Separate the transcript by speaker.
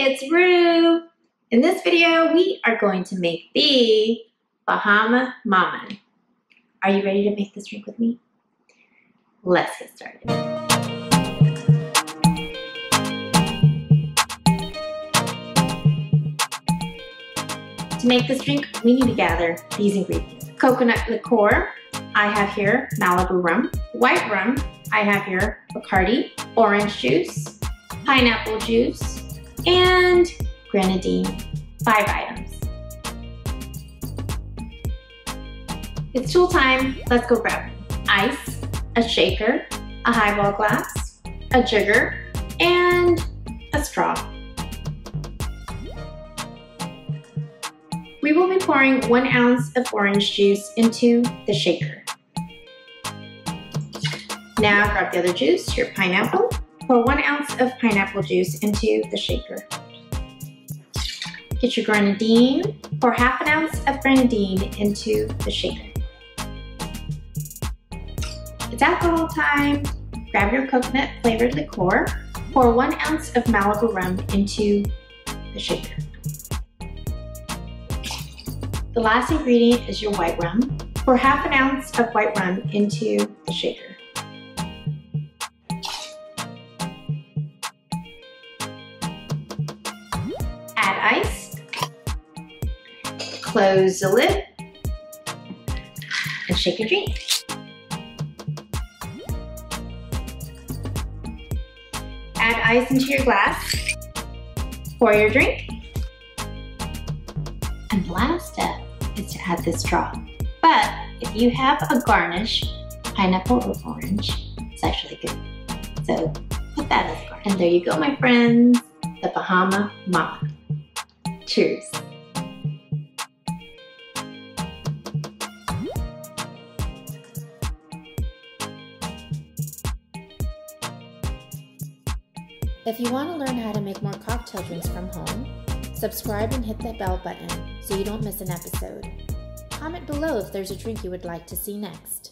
Speaker 1: it's Ruu. In this video, we are going to make the Bahama Mama. Are you ready to make this drink with me? Let's get started. To make this drink, we need to gather these ingredients. Coconut liqueur, I have here Malibu rum. White rum, I have here Bacardi. Orange juice, pineapple juice, and grenadine, five items. It's tool time, let's go grab ice, a shaker, a highball glass, a jigger, and a straw. We will be pouring one ounce of orange juice into the shaker. Now grab the other juice, your pineapple, Pour one ounce of pineapple juice into the shaker. Get your grenadine. Pour half an ounce of grenadine into the shaker. It's alcohol time. Grab your coconut flavored liqueur. Pour one ounce of Malibu rum into the shaker. The last ingredient is your white rum. Pour half an ounce of white rum into the shaker. Ice. Close the lid and shake your drink. Add ice into your glass. Pour your drink. And the last step is to add the straw. But if you have a garnish, pineapple or orange, it's actually good. So put that as garnish. And there you go, my friends, the Bahama Mama. Cheers.
Speaker 2: If you want to learn how to make more cocktail drinks from home, subscribe and hit that bell button so you don't miss an episode. Comment below if there's a drink you would like to see next.